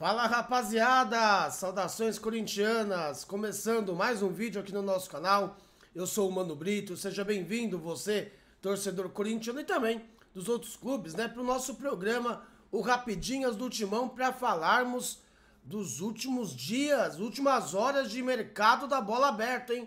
Fala rapaziada, saudações corintianas, começando mais um vídeo aqui no nosso canal. Eu sou o Mano Brito, seja bem-vindo você, torcedor corintiano e também dos outros clubes, né, para o nosso programa, o Rapidinhas do Timão, para falarmos dos últimos dias, últimas horas de mercado da bola aberta, hein?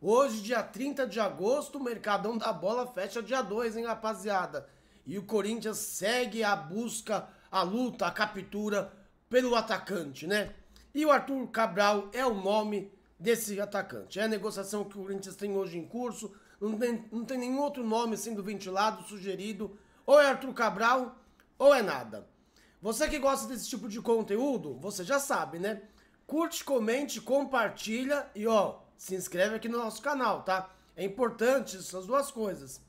Hoje, dia 30 de agosto, o Mercadão da Bola fecha dia 2, hein, rapaziada? E o Corinthians segue a busca, a luta, a captura pelo atacante, né? E o Arthur Cabral é o nome desse atacante. É a negociação que o Corinthians tem hoje em curso. Não tem, não tem nenhum outro nome sendo ventilado, sugerido. Ou é Arthur Cabral, ou é nada. Você que gosta desse tipo de conteúdo, você já sabe, né? Curte, comente, compartilha e ó, se inscreve aqui no nosso canal, tá? É importante essas duas coisas.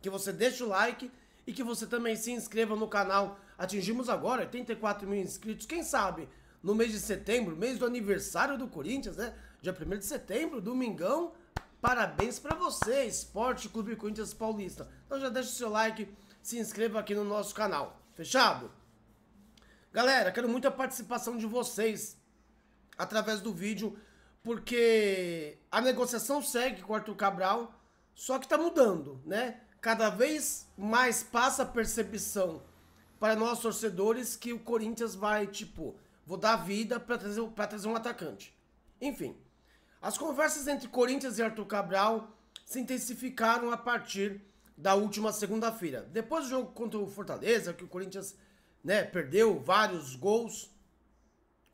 Que você deixe o like e que você também se inscreva no canal Atingimos agora 84 mil inscritos. Quem sabe no mês de setembro, mês do aniversário do Corinthians, né? Dia 1 de setembro, domingão. Parabéns para você, Esporte Clube Corinthians Paulista. Então já deixa o seu like, se inscreva aqui no nosso canal. Fechado? Galera, quero muito a participação de vocês através do vídeo, porque a negociação segue com o Arthur Cabral, só que tá mudando, né? Cada vez mais passa a percepção para nós torcedores que o Corinthians vai, tipo, vou dar vida para trazer, trazer um atacante. Enfim, as conversas entre Corinthians e Arthur Cabral se intensificaram a partir da última segunda-feira. Depois do jogo contra o Fortaleza, que o Corinthians né, perdeu vários gols,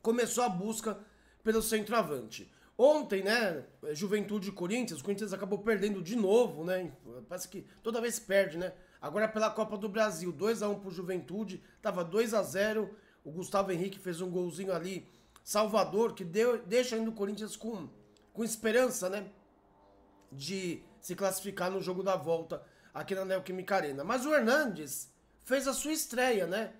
começou a busca pelo centroavante. Ontem, né, Juventude e Corinthians, o Corinthians acabou perdendo de novo, né? Parece que toda vez perde, né? Agora pela Copa do Brasil, 2 a 1 pro Juventude, tava 2 a 0. O Gustavo Henrique fez um golzinho ali, Salvador, que deu, deixa ainda o Corinthians com, com esperança, né? De se classificar no jogo da volta aqui na Neoquímica Arena. Mas o Hernandes fez a sua estreia, né?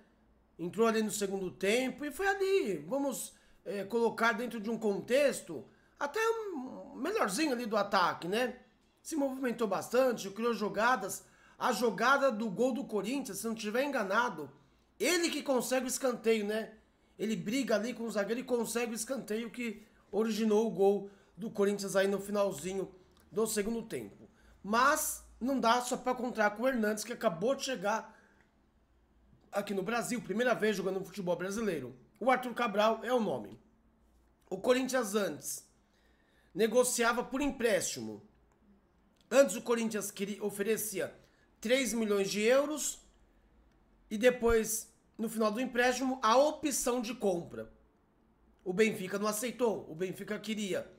Entrou ali no segundo tempo e foi ali, vamos é, colocar dentro de um contexto até um melhorzinho ali do ataque, né? Se movimentou bastante, criou jogadas, a jogada do gol do Corinthians, se não estiver enganado, ele que consegue o escanteio, né? Ele briga ali com o zagueiro e consegue o escanteio que originou o gol do Corinthians aí no finalzinho do segundo tempo. Mas não dá só para contar com o Hernandes, que acabou de chegar aqui no Brasil, primeira vez jogando no futebol brasileiro. O Arthur Cabral é o nome. O Corinthians antes negociava por empréstimo. Antes o Corinthians queria, oferecia 3 milhões de euros e depois, no final do empréstimo, a opção de compra. O Benfica não aceitou. O Benfica queria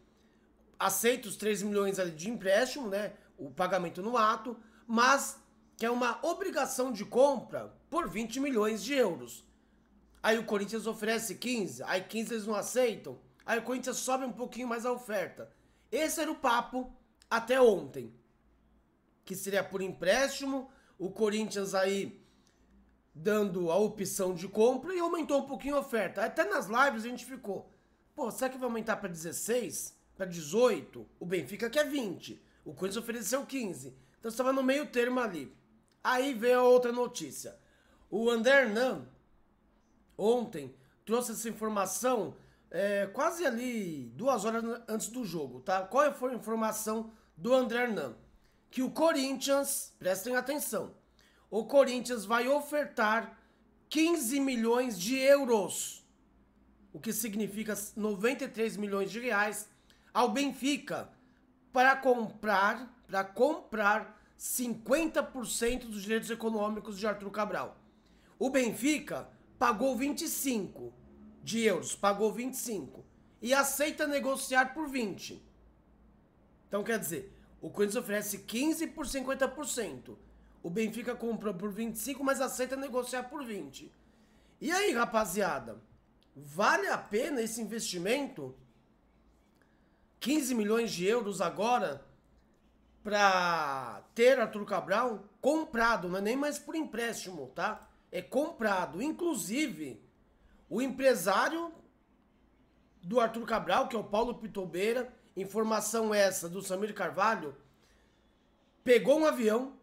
aceita os 3 milhões de empréstimo, né? O pagamento no ato, mas que é uma obrigação de compra por 20 milhões de euros. Aí o Corinthians oferece 15, aí 15 eles não aceitam, aí o Corinthians sobe um pouquinho mais a oferta. Esse era o papo até ontem que seria por empréstimo, o Corinthians aí dando a opção de compra e aumentou um pouquinho a oferta. Até nas lives a gente ficou, pô, será que vai aumentar para 16, para 18? O Benfica quer 20, o Corinthians ofereceu 15. Então estava no meio termo ali. Aí veio a outra notícia. O André Hernan, ontem, trouxe essa informação é, quase ali duas horas antes do jogo, tá? Qual foi a informação do André Hernan? que o Corinthians, prestem atenção, o Corinthians vai ofertar 15 milhões de euros, o que significa 93 milhões de reais, ao Benfica para comprar, para comprar 50% dos direitos econômicos de Arthur Cabral. O Benfica pagou 25 de euros, pagou 25 e aceita negociar por 20. Então quer dizer, o Corinthians oferece 15 por 50%. O Benfica comprou por 25, mas aceita negociar por 20. E aí, rapaziada? Vale a pena esse investimento? 15 milhões de euros agora para ter Arthur Cabral comprado, não é nem mais por empréstimo, tá? É comprado. Inclusive, o empresário do Arthur Cabral, que é o Paulo Pitobeira, informação essa do Samir Carvalho, pegou um avião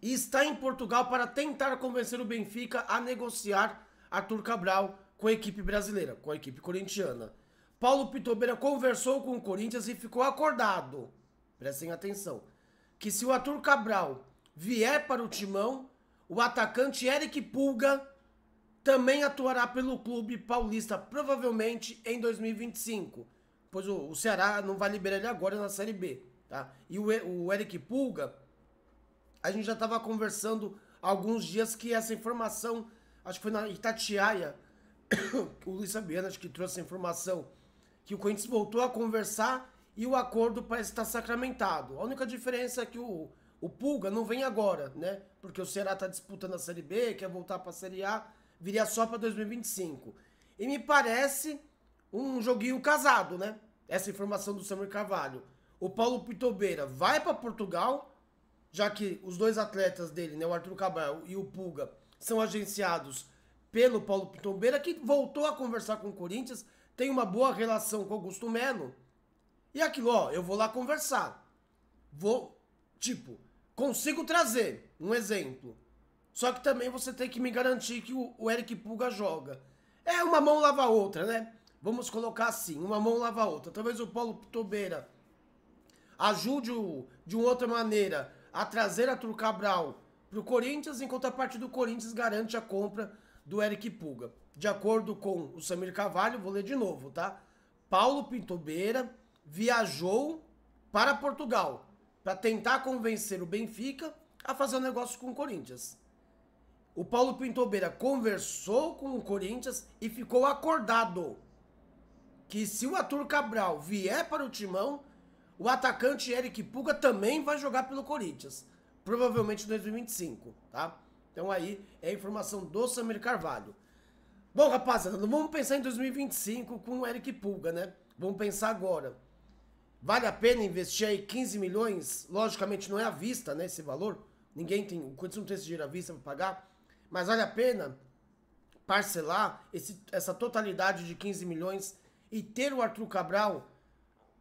e está em Portugal para tentar convencer o Benfica a negociar Arthur Cabral com a equipe brasileira, com a equipe corintiana. Paulo Pitobeira conversou com o Corinthians e ficou acordado. Prestem atenção. Que se o Arthur Cabral vier para o timão, o atacante Eric Pulga também atuará pelo clube paulista, provavelmente em 2025. Pois o, o Ceará não vai liberar ele agora na Série B. Tá? E o, o Eric Pulga, a gente já estava conversando há alguns dias que essa informação, acho que foi na Itatiaia, o Luiz Sabiano acho que trouxe a informação, que o Corinthians voltou a conversar e o acordo parece estar sacramentado. A única diferença é que o, o Pulga não vem agora, né? Porque o Ceará está disputando a Série B, quer voltar para a Série A, viria só para 2025. E me parece um joguinho casado, né? Essa informação do Samuel Carvalho. O Paulo Pitobeira vai para Portugal, já que os dois atletas dele, né, o Arthur Cabral e o Pulga, são agenciados pelo Paulo Pitobeira, que voltou a conversar com o Corinthians, tem uma boa relação com o Augusto Melo. E aquilo, ó, eu vou lá conversar. Vou, tipo, consigo trazer um exemplo. Só que também você tem que me garantir que o, Eric Pulga joga. É uma mão lava a outra, né? Vamos colocar assim, uma mão lava a outra. Talvez o Paulo Tobeira ajude-o de uma outra maneira a trazer a Arthur Cabral para o Corinthians, enquanto a parte do Corinthians garante a compra do Eric Pulga. De acordo com o Samir Carvalho, vou ler de novo, tá? Paulo Pintobeira viajou para Portugal para tentar convencer o Benfica a fazer um negócio com o Corinthians. O Paulo Pintobeira conversou com o Corinthians e ficou acordado que se o Arthur Cabral vier para o timão, o atacante Eric Puga também vai jogar pelo Corinthians. Provavelmente em 2025, tá? Então aí é a informação do Samir Carvalho. Bom, rapaziada, não vamos pensar em 2025 com o Eric Pulga, né? Vamos pensar agora. Vale a pena investir aí 15 milhões? Logicamente não é à vista, né, esse valor. Ninguém tem, o Corinthians não tem esse dinheiro à vista para pagar. Mas vale a pena parcelar esse, essa totalidade de 15 milhões e ter o Arthur Cabral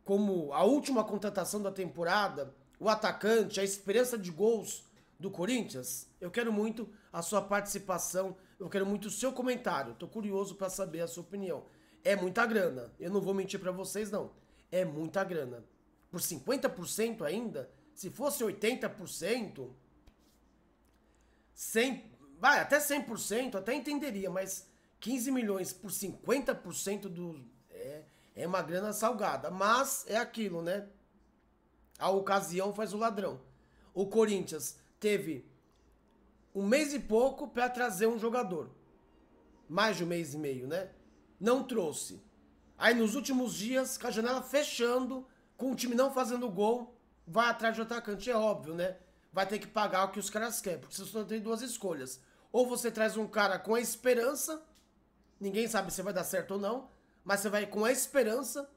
como a última contratação da temporada, o atacante, a esperança de gols do Corinthians? Eu quero muito a sua participação, eu quero muito o seu comentário. Tô curioso para saber a sua opinião. É muita grana, eu não vou mentir para vocês não. É muita grana. Por 50% ainda, se fosse 80%, 100, vai, até 100%, até entenderia, mas 15 milhões por 50% do é, é uma grana salgada. Mas é aquilo, né? A ocasião faz o ladrão. O Corinthians teve um mês e pouco para trazer um jogador. Mais de um mês e meio, né? Não trouxe. Aí nos últimos dias, com a janela fechando, com o time não fazendo gol, vai atrás de atacante, é óbvio, né? Vai ter que pagar o que os caras querem, porque você só tem duas escolhas. Ou você traz um cara com a esperança, ninguém sabe se vai dar certo ou não, mas você vai com a esperança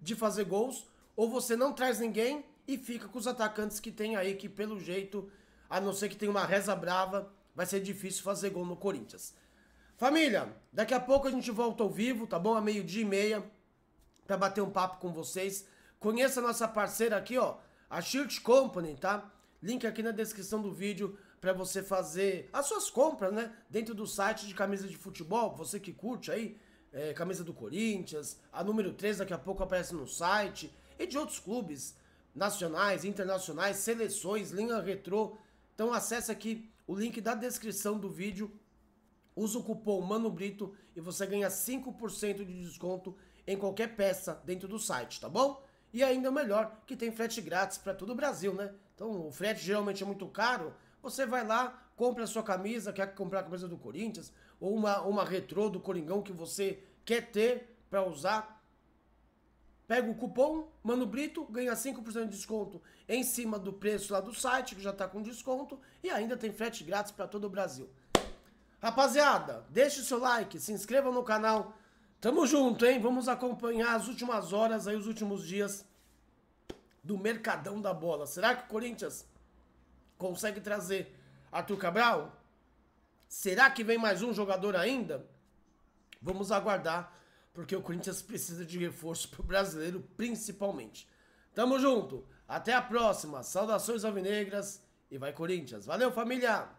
de fazer gols, ou você não traz ninguém e fica com os atacantes que tem aí, que pelo jeito, a não ser que tenha uma reza brava, vai ser difícil fazer gol no Corinthians. Família, daqui a pouco a gente volta ao vivo, tá bom? A meio-dia e meia, pra bater um papo com vocês. Conheça a nossa parceira aqui, ó, a Shirt Company, tá? Link aqui na descrição do vídeo para você fazer as suas compras, né? Dentro do site de camisa de futebol, você que curte aí, é, camisa do Corinthians, a número 3 daqui a pouco aparece no site, e de outros clubes nacionais, internacionais, seleções, linha retrô. Então acesse aqui o link da descrição do vídeo, usa o cupom Mano Brito e você ganha 5% de desconto em qualquer peça dentro do site, tá bom? E ainda melhor, que tem frete grátis para todo o Brasil, né? Então o frete geralmente é muito caro, você vai lá, compra a sua camisa, quer comprar a camisa do Corinthians, ou uma, uma retrô do Coringão que você quer ter para usar, pega o cupom Mano Brito, ganha 5% de desconto em cima do preço lá do site, que já está com desconto, e ainda tem frete grátis para todo o Brasil. Rapaziada, deixe o seu like, se inscreva no canal. Tamo junto, hein? Vamos acompanhar as últimas horas aí, os últimos dias do Mercadão da Bola. Será que o Corinthians consegue trazer Arthur Cabral? Será que vem mais um jogador ainda? Vamos aguardar, porque o Corinthians precisa de reforço para o brasileiro, principalmente. Tamo junto, até a próxima. Saudações alvinegras e vai Corinthians. Valeu, família!